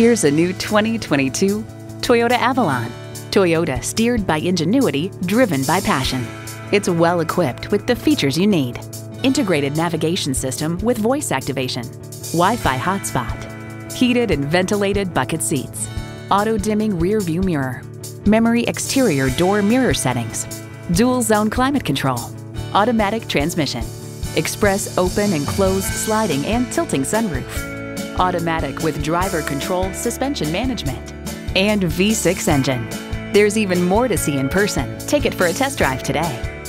Here's a new 2022 Toyota Avalon. Toyota steered by ingenuity, driven by passion. It's well equipped with the features you need. Integrated navigation system with voice activation, Wi-Fi hotspot, heated and ventilated bucket seats, auto dimming rear view mirror, memory exterior door mirror settings, dual zone climate control, automatic transmission, express open and closed sliding and tilting sunroof, automatic with driver control suspension management, and V6 engine. There's even more to see in person. Take it for a test drive today.